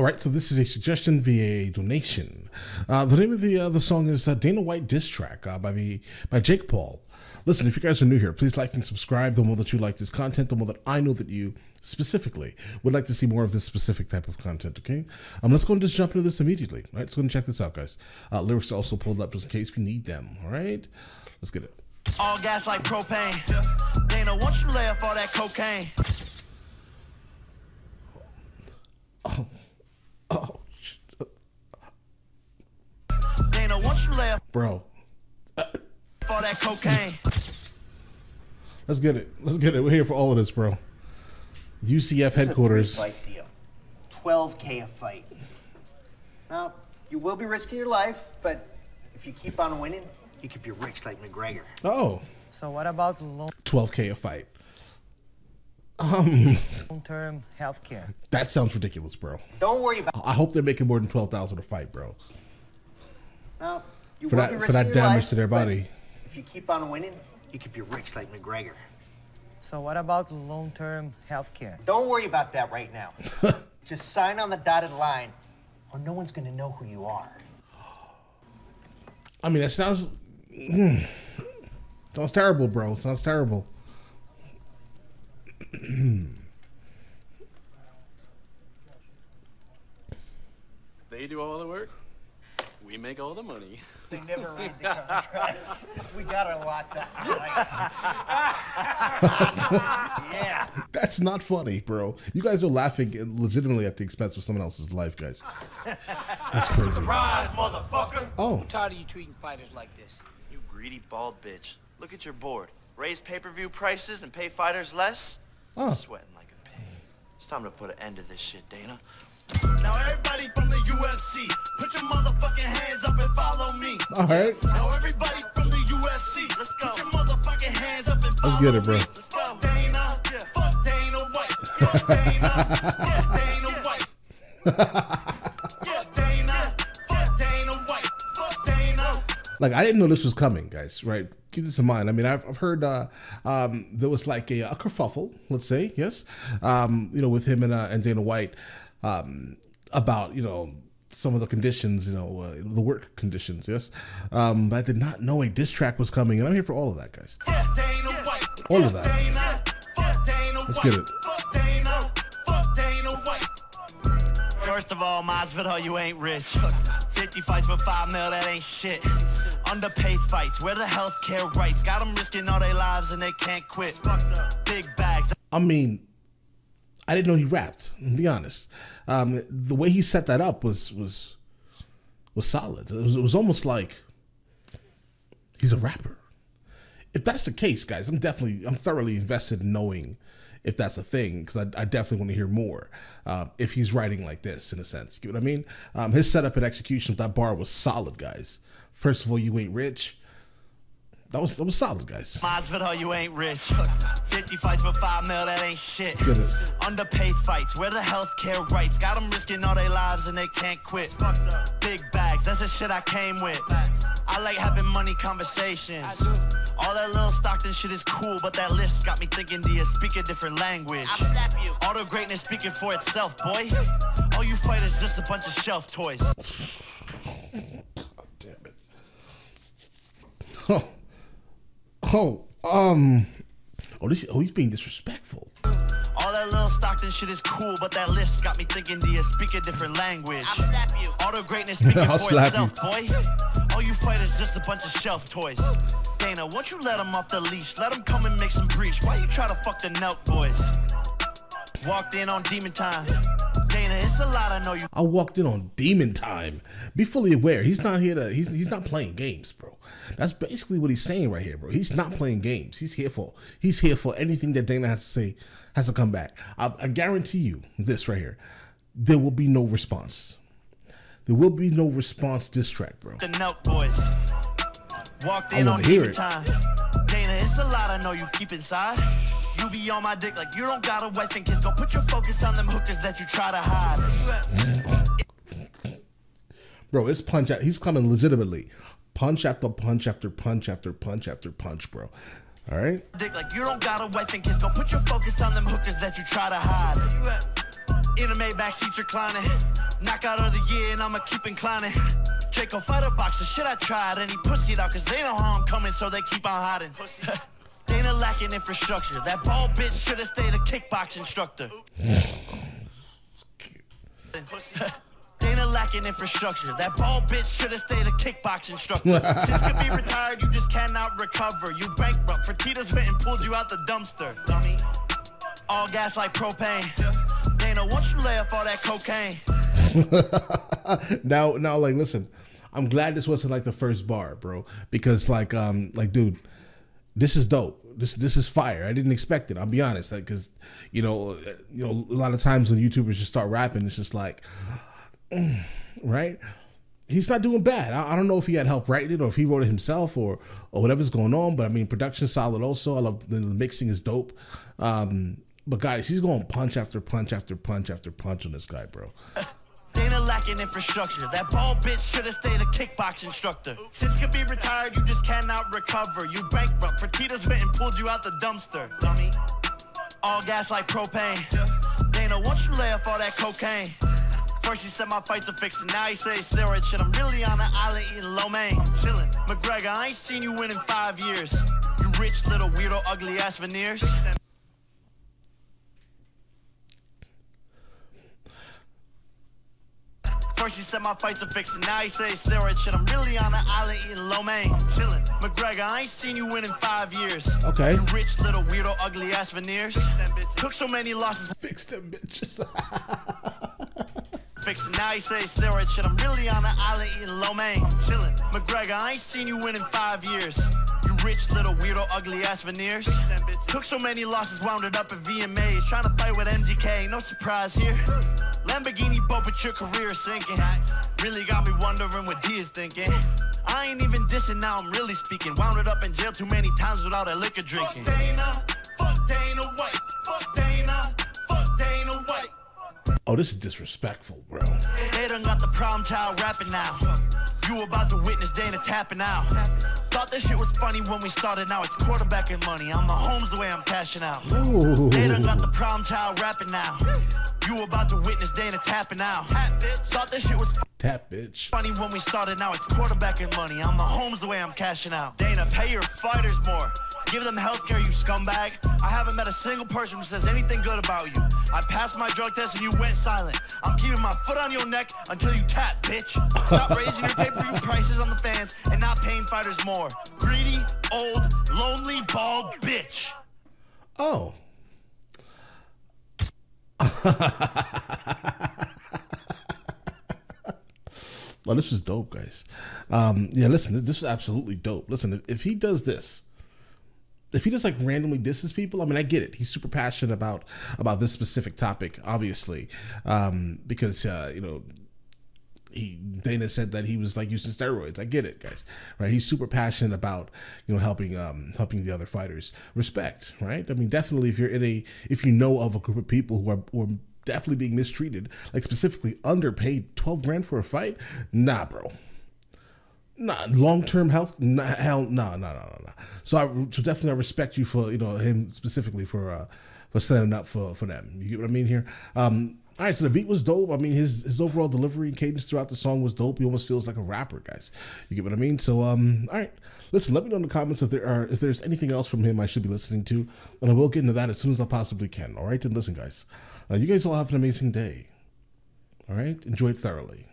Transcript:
All right, so this is a suggestion via donation. Uh, the name of the uh, the song is uh, Dana White diss track uh, by the by Jake Paul. Listen, if you guys are new here, please like and subscribe. The more that you like this content, the more that I know that you specifically would like to see more of this specific type of content. Okay, um, let's go and just jump into this immediately. Right, let's go and check this out, guys. Uh, lyrics are also pulled up just in case we need them. All right, let's get it. All gas like propane. Dana, won't you lay off all that cocaine. Dana, once you lay bro, all that cocaine. let's get it. Let's get it. We're here for all of this, bro. UFC headquarters. Fight deal. 12k a fight. Now, you will be risking your life, but if you keep on winning, you could be rich like McGregor. Oh, So what about long? 12k a fight. Um. Long-term health care? That sounds ridiculous, bro. Don't worry about I hope they're making more than twelve thousand a fight, bro. now. You For that- for that damage life, to their body. If you keep on winning, you could be rich like McGregor. So what about long-term health care? Don't worry about that right now. Just sign on the dotted line, or no one's gonna know who you are. I mean, that sounds mm, sounds terrible, bro. Sounds terrible. They do all the work. We make all the money. They never read the contracts. we got a lot to Yeah. That's not funny, bro. You guys are laughing legitimately at the expense of someone else's life, guys. That's crazy. Surprise, motherfucker. Oh, tired of you treating fighters like this. You greedy bald bitch. Look at your board. Raise pay-per-view prices and pay fighters less? Oh. Sweating like a pig. It's time to put an end to this shit, Dana. Now everybody from the UFC, put your motherfucking hands up and follow me. all right. Now everybody from the UFC, let's go. Put your motherfucking hands up and follow Let's get it, bro. me. Let's go. Dana, yeah. fuck Dana White. Fuck Dana, fuck Dana White. Fuck Dana, fuck Dana White. Fuck Dana. Like I didn't know this was coming, guys. Right? Keep this in mind. I mean, I've, I've heard uh, um, there was like a, a kerfuffle, let's say, yes, um, you know, with him and uh, and Dana White um, about you know some of the conditions, you know, uh, the work conditions, yes. Um, but I did not know a diss track was coming, and I'm here for all of that, guys. Fuck Dana White. All of that. Dana. Fuck Dana Let's get it. Fuck Dana. Fuck Dana White. First of all, Masvidal, you ain't rich. 50 fights for 5 mil, that ain't shit. Underpaid fights, where the healthcare rights? Got them risking all their lives and they can't quit. Big bags. I mean, I didn't know he rapped. To be honest, um, the way he set that up was was was solid. It was, it was almost like he's a rapper. If that's the case, guys, I'm definitely I'm thoroughly invested in knowing if that's a thing because I, I definitely want to hear more. Uh, if he's writing like this, in a sense, you know what I mean? Um, his setup and execution of that bar was solid, guys. First of all, you ain't rich. That was that was solid, guys. Masvidal, you ain't rich. 50 fights for 5 mil, that ain't shit. Get it. Underpaid fights, where the healthcare rights? Got them risking all their lives and they can't quit. Big bags, that's the shit I came with. I like having money conversations. All that little Stockton shit is cool, but that list got me thinking, do you speak a different language? All the greatness speaking for itself, boy. All you fighters just a bunch of shelf toys. God Damn it. Oh, oh, um, oh, this, oh, he's being disrespectful. All that little Stockton shit is cool, but that list got me thinking, do you speak a different language? I'll slap you. All the greatness speaking I'll for slap itself, boy. All you fighters just a bunch of shelf toys. Dana, won't you let them off the leash? Let them come and make some breach. Why you try to fuck the Nelk boys? Walked in on demon time. It's a lot I know you. I walked in on demon time. Be fully aware, he's not here to. He's he's not playing games, bro. That's basically what he's saying right here, bro. He's not playing games. He's here for. He's here for anything that Dana has to say has to come back. I, I guarantee you this right here. There will be no response. There will be no response diss track, bro. The boys. Walked I in on wanna hear demon it. time. Dana, it's a lot I know you keep inside. You be on my dick like you don't got a wife and kids. Go put your focus on them hookers that you try to hide. Bro, it's punch out. He's coming legitimately. Punch after punch after punch after punch after punch, bro. All right. Dick like you don't got a wife and kids. Go put your focus on them hookers that you try to hide. In a Maybach seats reclining. Knockout of the year, and I'ma keep inclining. Draco fighter box, the shit I tried. Any pussy it out, cause they know how I'm coming, so they keep on hiding. Dana lacking infrastructure. That ball bitch should've stayed a kickbox instructor. Dana lacking infrastructure. That ball bitch should have stayed a kickbox instructor. Since Khabib retired, you just cannot recover. You bankrupt. Fertittas went and pulled you out the dumpster. Dummy. All gas like propane. Dana, once you lay off all that cocaine. now now like listen i'm glad this wasn't like the first bar bro because like um like dude this is dope. This this is fire. I didn't expect it i'll be honest. Like because you know you know a lot of times when youtubers just start rapping it's just like mm, right? He's not doing bad. I, I don't know if he had help writing it or if he wrote it himself or or whatever's going on but i mean production solid also. I love the, the mixing is dope. Um but guys he's going punch after punch after punch after punch on this guy bro Dana lacking infrastructure. That ball bitch should have stayed a kickbox instructor. Since Khabib retired, you just cannot recover. You bankrupt. Fertittas went and pulled you out the dumpster. Dummy. All gas like propane. Dana, once you lay off all that cocaine. First he said my fights are fixing, now he say steroid shit. I'm really on an island eating lo mein, chillin'. McGregor, I ain't seen you win in five years. You rich little weirdo, ugly ass veneers. First he said my fights are fixing, now he say steroid shit. I'm really on an island eating lo mein, chillin'. McGregor, I ain't seen you win in five years. Okay. You rich little weirdo, ugly ass veneers. Took so many losses, fix them bitches fixing. Now he say steroid shit. I'm really on an island eating lo mein, chillin'. McGregor, I ain't seen you win in five years. You rich little weirdo, ugly ass veneers. Took so many losses, wound it up at VMAs. Trying to fight with MGK, no surprise here. Lamborghini boat, but your career is sinking. Really got me wondering what D is thinking. I ain't even dissing, now I'm really speaking. Wound it up in jail too many times without a liquor drinking. Fuck Dana, fuck Dana White, fuck Dana, fuck Dana White. oh this is disrespectful bro They done got the problem child rapping now. You about to witness Dana tapping out. Thought this shit was funny when we started, now it's quarterbacking money. I'm Mahomes the way I'm cashing out. Ooh. They done got the problem child rapping now. You about to witness Dana tapping out. Thought this shit was tap bitch funny when we started, now it's quarterbacking money. I'm Mahomes the way I'm cashing out. Dana, pay your fighters more. Give them healthcare, you scumbag. I haven't met a single person who says anything good about you. I passed my drug test and you went silent. I'm keeping my foot on your neck until you tap, bitch. Stop raising your pay-per-view prices on the fans and not paying fighters more. Greedy, old, lonely, bald bitch. oh well this is dope guys um yeah listen this is absolutely dope listen if, he does this if he just like randomly disses people, I mean, I get it. He's super passionate about about this specific topic, obviously, um, because uh, you know he Dana said that he was like using steroids. I get it, guys. Right? He's super passionate about you know helping um helping the other fighters. Respect, right? I mean, definitely if you're in a if you know of a group of people who are who are definitely being mistreated, like specifically underpaid, twelve grand for a fight, nah, bro. Nah, long term health. Nah, hell, no, no, no, no. So I so definitely I respect you for you know him specifically for uh for setting up for for them. You get what I mean here. Um, all right, so the beat was dope. I mean, his his overall delivery and cadence throughout the song was dope. He almost feels like a rapper, guys. You get what I mean? So, um, all right, listen. Let me know in the comments if there are if there's anything else from him I should be listening to, and I will get into that as soon as I possibly can. All right, then listen, guys. Uh, you guys all have an amazing day. All right, enjoy it thoroughly.